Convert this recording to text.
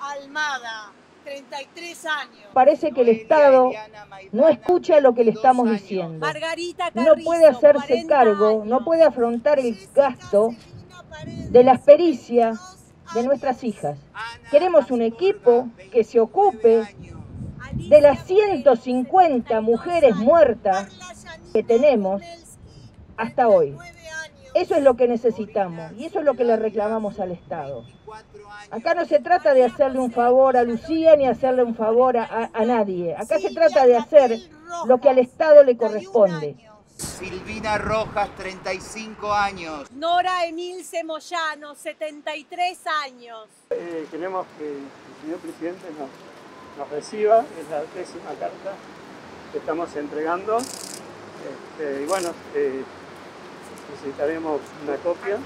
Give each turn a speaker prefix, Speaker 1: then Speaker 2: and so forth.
Speaker 1: Almada, 33 años.
Speaker 2: Parece que el Estado no escucha lo que le estamos diciendo.
Speaker 1: Margarita
Speaker 2: No puede hacerse
Speaker 1: 40
Speaker 2: cargo, no puede afrontar el gasto de las pericias de nuestras hijas. Queremos un equipo que se ocupe de las 150 mujeres muertas que tenemos hasta hoy. Eso es lo que necesitamos y eso es lo que le reclamamos al Estado. Acá no se trata de hacerle un favor a Lucía ni hacerle un favor a, a- nadie. Acá se trata de hacer lo que al Estado le corresponde.
Speaker 3: Silvina Rojas, 35 años.
Speaker 1: Nora Emilce Moyano, 73 años.
Speaker 4: Eh, queremos que el señor presidente nos, nos reciba, es la décima carta que estamos entregando. Este, y bueno, eh, necesitaremos una copia.